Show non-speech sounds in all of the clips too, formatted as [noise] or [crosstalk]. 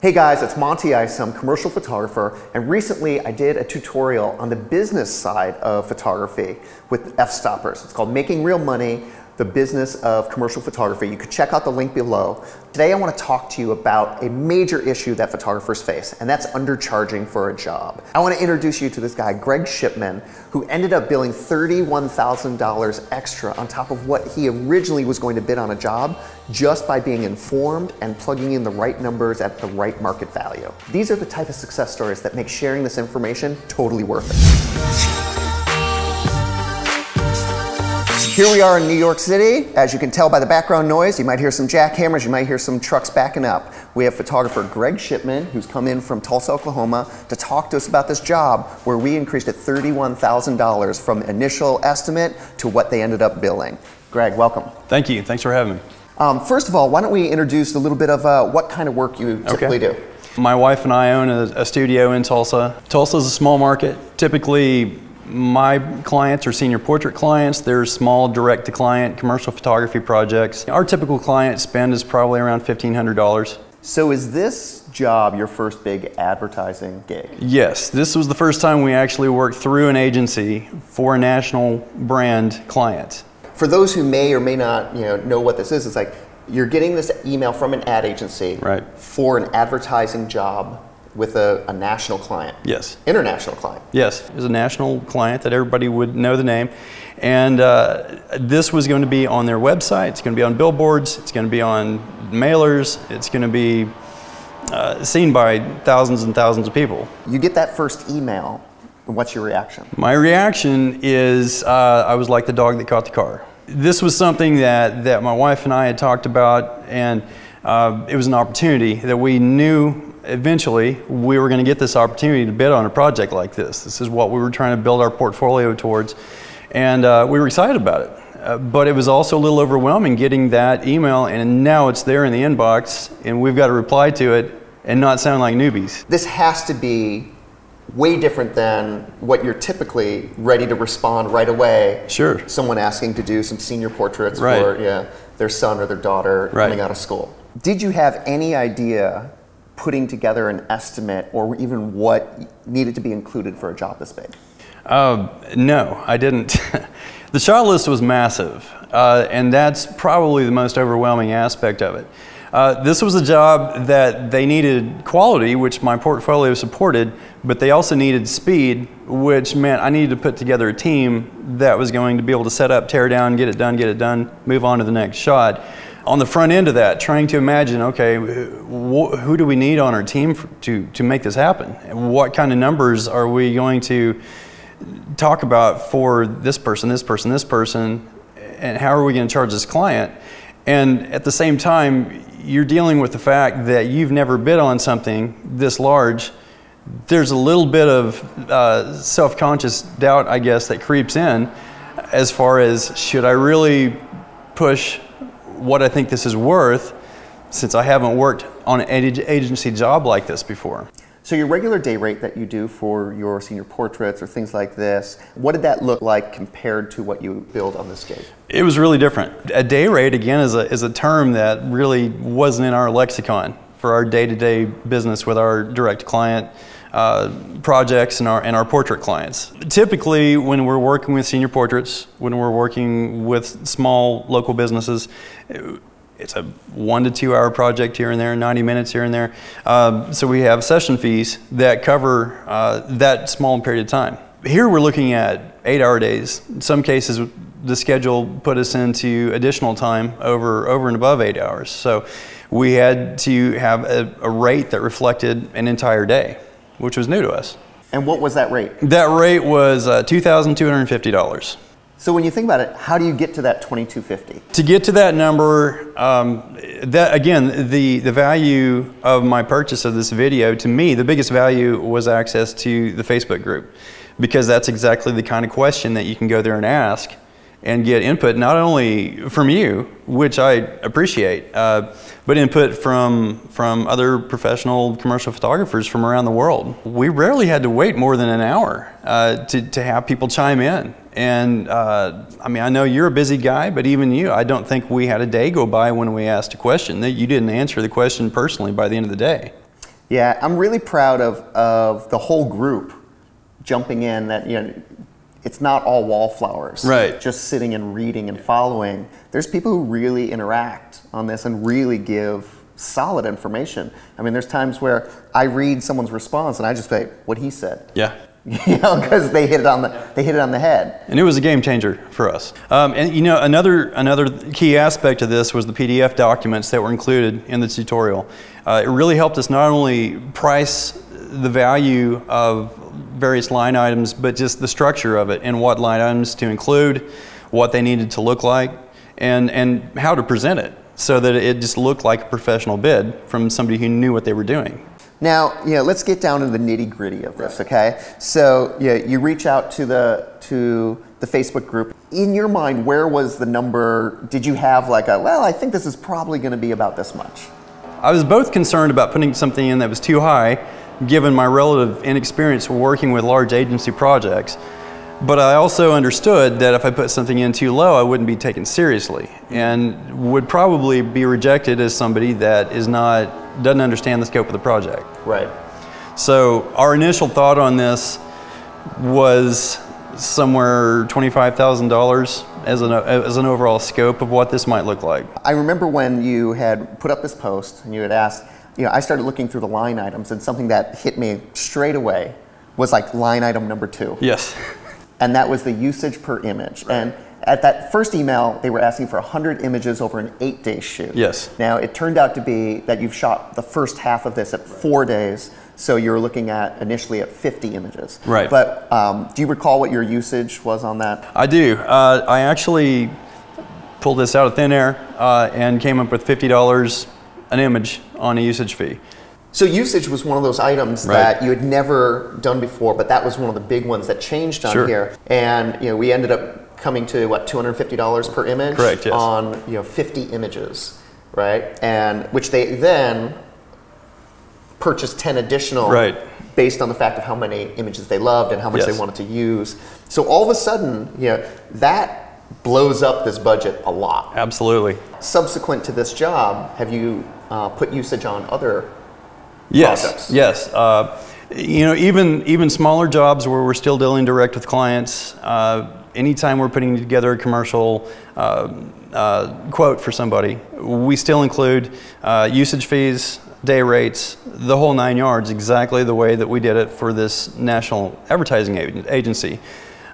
Hey guys, it's Monte Isom, commercial photographer, and recently I did a tutorial on the business side of photography with Fstoppers. It's called Making Real Money the business of commercial photography. You could check out the link below. Today I want to talk to you about a major issue that photographers face, and that's undercharging for a job. I want to introduce you to this guy, Gregg Shipman, who ended up billing $31,000 extra on top of what he originally was going to bid on a job just by being informed and plugging in the right numbers at the right market value. These are the type of success stories that make sharing this information totally worth it. Here we are in New York City. As you can tell by the background noise, you might hear some jackhammers, you might hear some trucks backing up. We have photographer Gregg Shipman, who's come in from Tulsa, Oklahoma, to talk to us about this job where we increased it $31,000 from initial estimate to what they ended up billing. Gregg, welcome. Thank you. Thanks for having me. Um, first of all, why don't we introduce a little bit of uh, what kind of work you typically okay. do? My wife and I own a, a studio in Tulsa. Tulsa is a small market. Typically, my clients are senior portrait clients. They're small direct to client commercial photography projects. Our typical client spend is probably around $1,500. So is this job your first big advertising gig? Yes, this was the first time we actually worked through an agency for a national brand client. For those who may or may not you know, know what this is, it's like you're getting this email from an ad agency right. for an advertising job with a, a, national client. Yes. International client. Yes, It was a national client that everybody would know the name. And uh, this was going to be on their website, it's going to be on billboards, it's going to be on mailers, it's going to be uh, seen by thousands and thousands of people. You get that first email, what's your reaction? My reaction is uh, I was like the dog that caught the car. This was something that, that my wife and I had talked about, and uh, it was an opportunity that we knew eventually we were going to get this opportunity to bid on a project like this. This is what we were trying to build our portfolio towards, and uh, we were excited about it. Uh, but it was also a little overwhelming getting that email, and now it's there in the inbox, and we've got to reply to it and not sound like newbies. This has to be way different than what you're typically ready to respond right away. Sure. Someone asking to do some senior portraits right. for yeah, their son or their daughter right. coming out of school. Did you have any idea putting together an estimate or even what needed to be included for a job this big? Uh, no, I didn't. [laughs] the shot list was massive, uh, and that's probably the most overwhelming aspect of it. Uh, this was a job that they needed quality, which my portfolio supported, but they also needed speed, which meant I needed to put together a team that was going to be able to set up, tear down, get it done, get it done, move on to the next shot on the front end of that, trying to imagine, okay, wh who do we need on our team to, to make this happen? What kind of numbers are we going to talk about for this person, this person, this person, and how are we going to charge this client? And at the same time, you're dealing with the fact that you've never bid on something this large. There's a little bit of uh, self-conscious doubt, I guess, that creeps in as far as should I really push what I think this is worth since I haven't worked on an agency job like this before. So your regular day rate that you do for your senior portraits or things like this, what did that look like compared to what you billed on this gig? It was really different. A day rate, again, is a, is a term that really wasn't in our lexicon for our day-to-day -day business with our direct client uh, projects and our, and our portrait clients. Typically, when we're working with senior portraits, when we're working with small local businesses, it's a one to two hour project here and there, 90 minutes here and there. Um, so we have session fees that cover uh, that small period of time. Here we're looking at eight hour days. In some cases, the schedule put us into additional time over, over and above eight hours. So we had to have a, a rate that reflected an entire day which was new to us. And what was that rate? That rate was uh, $2,250. So when you think about it, how do you get to that 2250? To get to that number, um, that again, the, the value of my purchase of this video, to me, the biggest value was access to the Facebook group because that's exactly the kind of question that you can go there and ask and get input not only from you, which I appreciate, uh, but input from, from other professional commercial photographers from around the world. We rarely had to wait more than an hour uh, to, to have people chime in. And uh, I mean, I know you're a busy guy, but even you, I don't think we had a day go by when we asked a question that you didn't answer the question personally by the end of the day. Yeah, I'm really proud of, of the whole group jumping in that, you know, it's not all wallflowers. Right. Just sitting and reading and following. There's people who really interact on this and really give solid information. I mean, there's times where I read someone's response and I just say, what he said. Yeah. [laughs] You know, because they hit it on the they hit it on the head. And it was a game changer for us. Um, and you know, another another key aspect of this was the PDF documents that were included in the tutorial. Uh, it really helped us not only price the value of various line items, but just the structure of it and what line items to include, what they needed to look like, and and how to present it so that it just looked like a professional bid from somebody who knew what they were doing. Now, you know, let's get down to the nitty gritty of this, okay? So, yeah, you reach out to the to the Facebook group. In your mind, where was the number? Did you have like a well? I think this is probably going to be about this much. I was both concerned about putting something in that was too high, given my relative inexperience working with large agency projects. But I also understood that if I put something in too low, I wouldn't be taken seriously and would probably be rejected as somebody that is not doesn't understand the scope of the project. Right. So our initial thought on this was somewhere twenty-five thousand dollars as an as an overall scope of what this might look like. I remember when you had put up this post and you had asked, you know, I started looking through the line items and something that hit me straight away was like line item number two. Yes. And that was the usage per image. And at that first email, they were asking for 100 images over an eight day shoot. Yes. Now, it turned out to be that you've shot the first half of this at four days, so you're looking at initially at 50 images. Right. But um, do you recall what your usage was on that? I do. Uh, I actually pulled this out of thin air uh, and came up with $50 an image on a usage fee. So usage was one of those items Right. that you had never done before, but that was one of the big ones that changed on Sure. here. And you know, we ended up coming to what $250 per image Correct, yes. on you know 50 images, right? And which they then purchased 10 additional Right. based on the fact of how many images they loved and how much Yes. they wanted to use. So all of a sudden, you know, that blows up this budget a lot. Absolutely. Subsequent to this job, have you uh, put usage on other Yes. projects. Yes. Uh, you know, even even smaller jobs where we're still dealing direct with clients. Uh, anytime we're putting together a commercial uh, uh, quote for somebody, we still include uh, usage fees, day rates, the whole nine yards, exactly the way that we did it for this national advertising agency.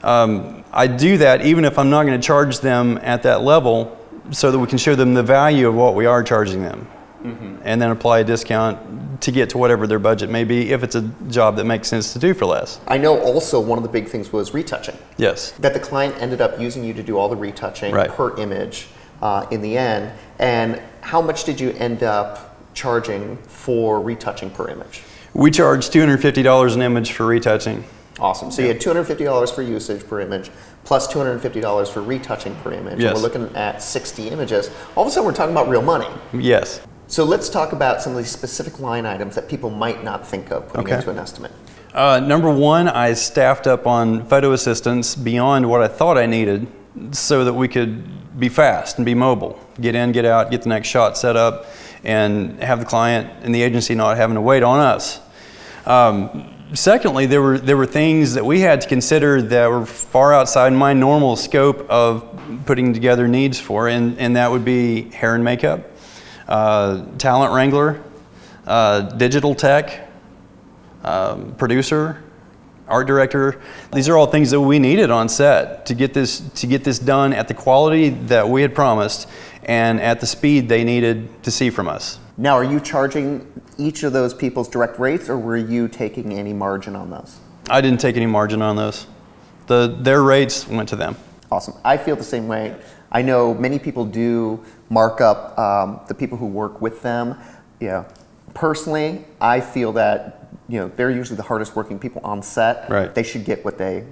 Um, I do that even if I'm not going to charge them at that level, so that we can show them the value of what we are charging them and then apply a discount to get to whatever their budget may be if it's a job that makes sense to do for less. I know also one of the big things was retouching. Yes. That the client ended up using you to do all the retouching Right. per image uh, in the end. And how much did you end up charging for retouching per image? We charge $250 an image for retouching. Awesome. So you had $250 for usage per image, plus $250 for retouching per image. And Yes. we're looking at 60 images. All of a sudden, we're talking about real money. Yes. So let's talk about some of these specific line items that people might not think of putting Okay. into an estimate. Uh, number one, I staffed up on photo assistants beyond what I thought I needed so that we could be fast and be mobile. Get in, get out, get the next shot set up, and have the client and the agency not having to wait on us. Um, secondly, there were, there were things that we had to consider that were far outside my normal scope of putting together needs for, and, and that would be hair and makeup, talent wrangler, uh, digital tech, um, producer, art director. These are all things that we needed on set to get this to get this done at the quality that we had promised and at the speed they needed to see from us. Now, are you charging each of those people's direct rates, or were you taking any margin on those? I didn't take any margin on those. The their rates went to them. Awesome. I feel the same way. I know many people do mark up um, the people who work with them. Yeah. Personally, I feel that you know they're usually the hardest working people on set. Right. They should get what they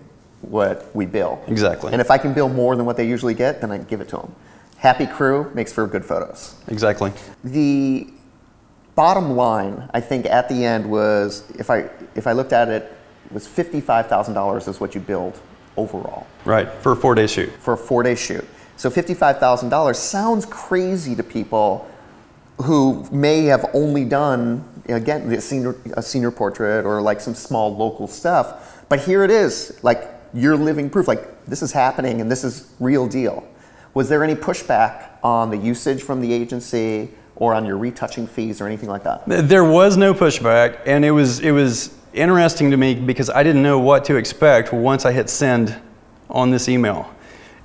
what we bill. Exactly. And if I can bill more than what they usually get, then I give it to them. Happy crew makes for good photos. Exactly. The bottom line, I think, at the end was if I if I looked at it, was fifty five thousand dollars is what you billed overall Right. For a four day shoot. for a four day shoot. So $55,000 sounds crazy to people who may have only done again, the senior, a senior portrait or like some small local stuff. But here it is, like you're living proof, like this is happening and this is real deal. Was there any pushback on the usage from the agency or on your retouching fees or anything like that? There was no pushback, and it was it was interesting to me because I didn't know what to expect once I hit send on this email.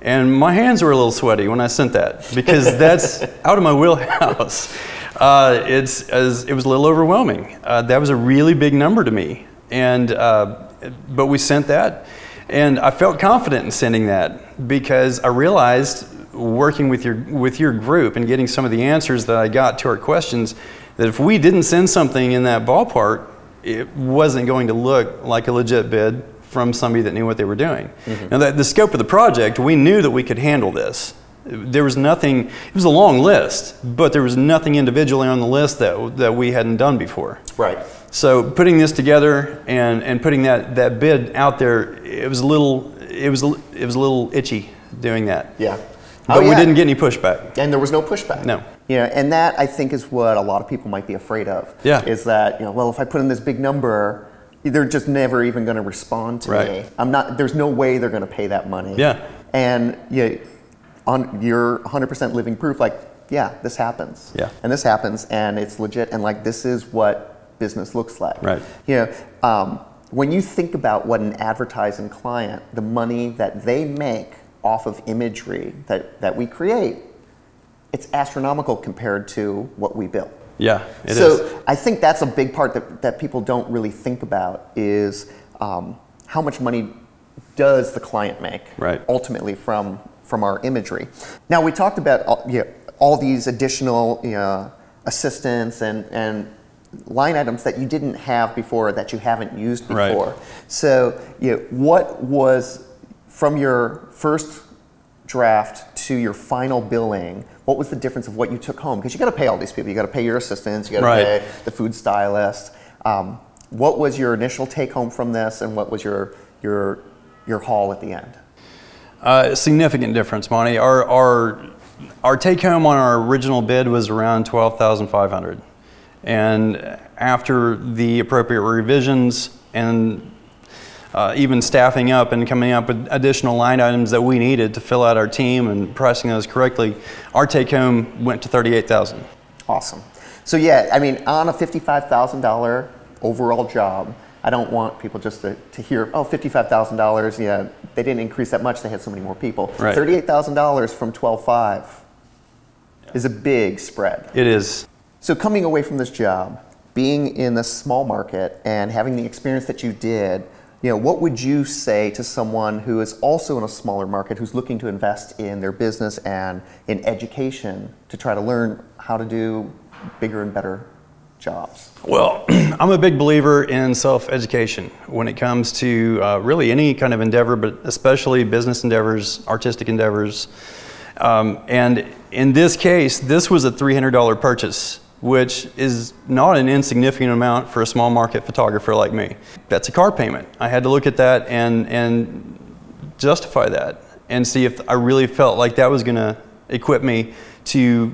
And my hands were a little sweaty when I sent that because [laughs] that's out of my wheelhouse. Uh, it's, as, it was a little overwhelming. Uh, that was a really big number to me. And, uh, but we sent that. And I felt confident in sending that because I realized working with your, with your group and getting some of the answers that I got to our questions that if we didn't send something in that ballpark, it wasn't going to look like a legit bid from somebody that knew what they were doing. Mm-hmm. Now, that the scope of the project, we knew that we could handle this. There was nothing, it was a long list, but there was nothing individually on the list that, that we hadn't done before. Right. So putting this together and, and putting that, that bid out there, it was a little, it was, it was a little itchy doing that. Yeah. But oh, yeah. we didn't get any pushback. And there was no pushback. No. Yeah, and that I think is what a lot of people might be afraid of. Yeah. Is that, you know, well, if I put in this big number, they're just never even going to respond to right. me. I'm not. There's no way they're going to pay that money. Yeah. And yeah, on you're 100% living proof. Like, yeah, this happens. Yeah. And this happens, and it's legit. And like, this is what business looks like. Right. You know, um, when you think about what an advertising client, the money that they make off of imagery that, that we create, it's astronomical compared to what we billed. Yeah, it so is. I think that's a big part that, that people don't really think about is um, how much money does the client make right. ultimately from, from our imagery. Now we talked about all, you know, all these additional you know, assistants and, and line items that you didn't have before that you haven't used before. Right. So you know, what was from your first draft to your final billing, what was the difference of what you took home? Because you got to pay all these people. You got to pay your assistants. You got to right. pay the food stylist. Um, what was your initial take home from this, and what was your your your haul at the end? Uh, significant difference, Monte. Our our our take home on our original bid was around twelve thousand five hundred, and after the appropriate revisions and uh, even staffing up and coming up with additional line items that we needed to fill out our team and pricing those correctly, our take home went to 38,000. Awesome. So yeah, I mean, on a $55,000 overall job, I don't want people just to, to hear, oh, $55,000, yeah, they didn't increase that much, they had so many more people. Right. $38,000 from 12.5 yeah. is a big spread. It is. So coming away from this job, being in the small market and having the experience that you did, you know, what would you say to someone who is also in a smaller market who's looking to invest in their business and in education to try to learn how to do bigger and better jobs? Well, [clears throat] I'm a big believer in self education when it comes to uh, really any kind of endeavor, but especially business endeavors, artistic endeavors. Um, and in this case, this was a $300 purchase which is not an insignificant amount for a small market photographer like me. That's a car payment. I had to look at that and, and justify that and see if I really felt like that was going to equip me to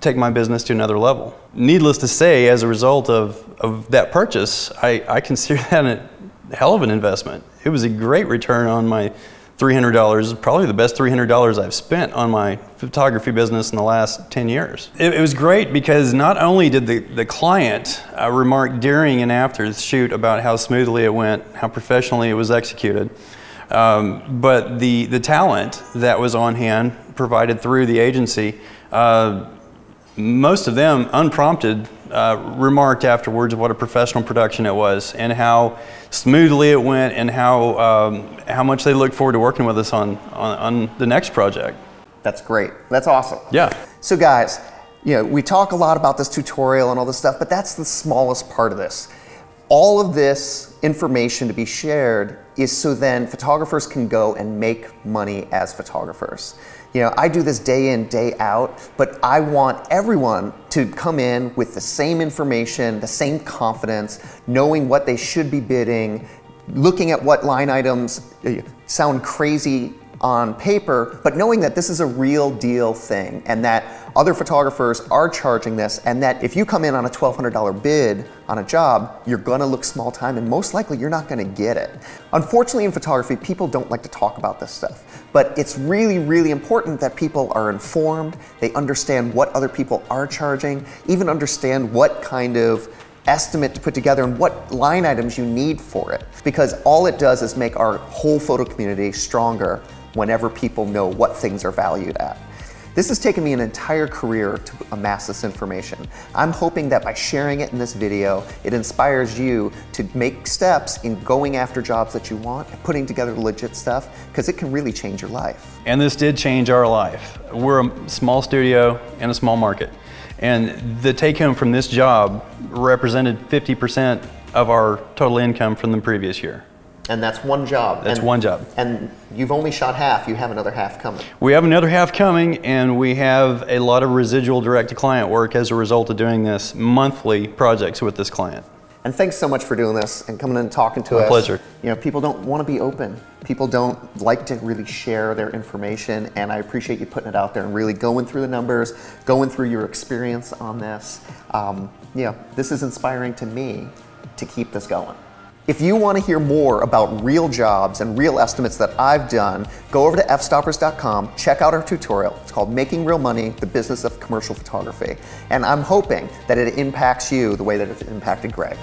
take my business to another level. Needless to say, as a result of, of that purchase, I, I consider [laughs] that a hell of an investment. It was a great return on my $300, is probably the best $300 I've spent on my photography business in the last 10 years. It, it was great because not only did the, the client uh, remark during and after the shoot about how smoothly it went, how professionally it was executed, um, but the, the talent that was on hand provided through the agency, uh, most of them unprompted uh, remarked afterwards what a professional production it was and how smoothly it went and how, um, how much they look forward to working with us on, on, on the next project. That's great. That's awesome. Yeah. So guys, you know, we talk a lot about this tutorial and all this stuff, but that's the smallest part of this. All of this information to be shared is so then photographers can go and make money as photographers. You know, I do this day in, day out, but I want everyone to come in with the same information, the same confidence, knowing what they should be bidding, looking at what line items uh, sound crazy on paper, but knowing that this is a real deal thing and that other photographers are charging this and that if you come in on a $1,200 bid on a job, you're gonna look small time and most likely you're not gonna get it. Unfortunately in photography, people don't like to talk about this stuff, but it's really, really important that people are informed, they understand what other people are charging, even understand what kind of estimate to put together and what line items you need for it. Because all it does is make our whole photo community stronger whenever people know what things are valued at. This has taken me an entire career to amass this information. I'm hoping that by sharing it in this video, it inspires you to make steps in going after jobs that you want and putting together legit stuff, because it can really change your life. And this did change our life. We're a small studio in a small market. And the take home from this job represented 50% of our total income from the previous year. And that's one job. That's and, one job. And you've only shot half, you have another half coming. We have another half coming, and we have a lot of residual direct to client work as a result of doing this monthly projects with this client. And thanks so much for doing this and coming in and talking to My us. pleasure. You know, people don't want to be open. People don't like to really share their information, and I appreciate you putting it out there and really going through the numbers, going through your experience on this. Um, you know, this is inspiring to me to keep this going. If you want to hear more about real jobs and real estimates that I've done, go over to fstoppers.com, check out our tutorial. It's called Making Real Money, the Business of Commercial Photography. And I'm hoping that it impacts you the way that it's impacted Gregg.